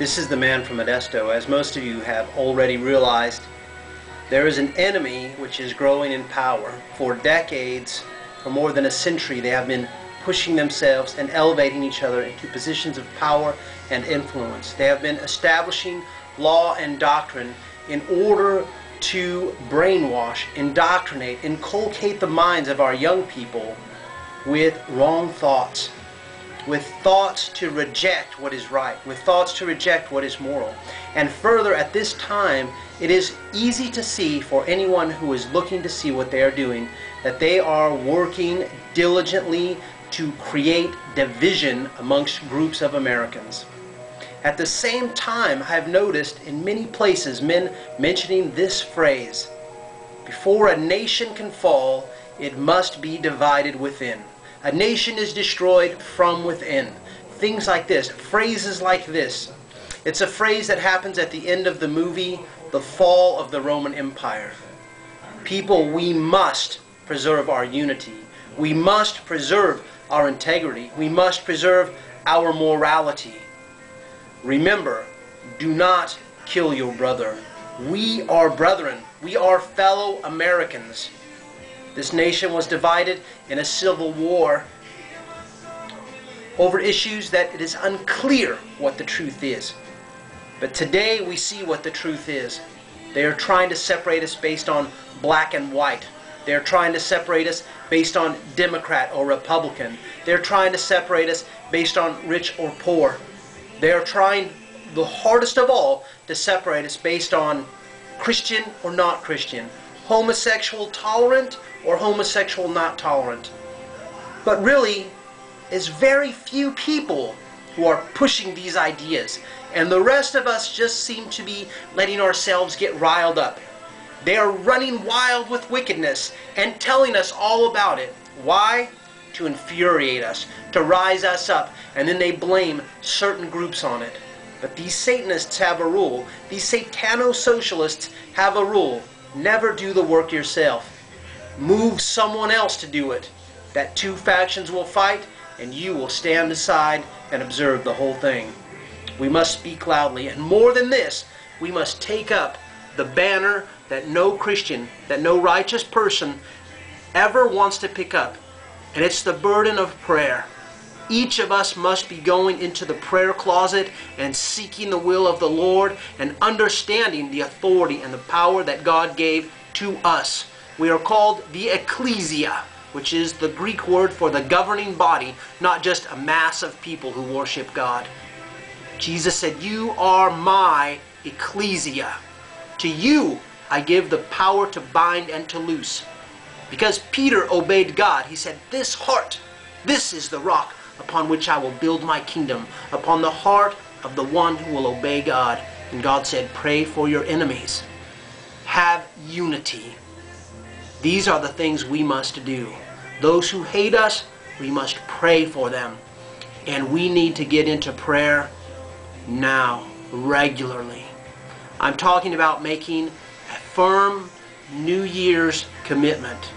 This is the man from Modesto. As most of you have already realized, there is an enemy which is growing in power. For decades, for more than a century, they have been pushing themselves and elevating each other into positions of power and influence. They have been establishing law and doctrine in order to brainwash, indoctrinate, inculcate the minds of our young people with wrong thoughts, with thoughts to reject what is right, with thoughts to reject what is moral. And further, at this time, it is easy to see for anyone who is looking to see what they are doing that they are working diligently to create division amongst groups of Americans. At the same time, I have noticed in many places men mentioning this phrase Before a nation can fall, it must be divided within. A nation is destroyed from within. Things like this, phrases like this. It's a phrase that happens at the end of the movie, The Fall of the Roman Empire. People, we must preserve our unity. We must preserve our integrity. We must preserve our morality. Remember, do not kill your brother. We are brethren. We are fellow Americans. This nation was divided in a civil war over issues that it is unclear what the truth is. But today we see what the truth is. They are trying to separate us based on black and white. They're trying to separate us based on Democrat or Republican. They're trying to separate us based on rich or poor. They are trying, the hardest of all, to separate us based on Christian or not Christian, homosexual tolerant or homosexual not tolerant. But really, is very few people who are pushing these ideas. And the rest of us just seem to be letting ourselves get riled up. They are running wild with wickedness and telling us all about it. Why? To infuriate us, to rise us up, and then they blame certain groups on it. But these Satanists have a rule. These Satano-socialists have a rule. Never do the work yourself. Move someone else to do it. That two factions will fight, and you will stand aside and observe the whole thing. We must speak loudly, and more than this, we must take up the banner that no Christian, that no righteous person ever wants to pick up. And it's the burden of prayer. Each of us must be going into the prayer closet and seeking the will of the Lord and understanding the authority and the power that God gave to us. We are called the ecclesia, which is the Greek word for the governing body, not just a mass of people who worship God. Jesus said, You are my ecclesia. To you I give the power to bind and to loose. Because Peter obeyed God, he said, This heart, this is the rock upon which I will build my kingdom, upon the heart of the one who will obey God. And God said, Pray for your enemies. Have unity. These are the things we must do. Those who hate us, we must pray for them. And we need to get into prayer now, regularly. I'm talking about making a firm New Year's commitment,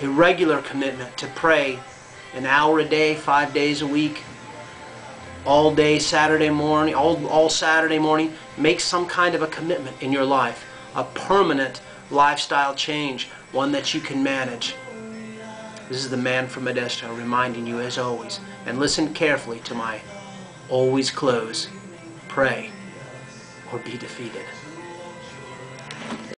a regular commitment to pray an hour a day, five days a week, all day Saturday morning, all, all Saturday morning. Make some kind of a commitment in your life, a permanent lifestyle change, one that you can manage. This is the man from Modesto reminding you as always, and listen carefully to my always close, pray or be defeated.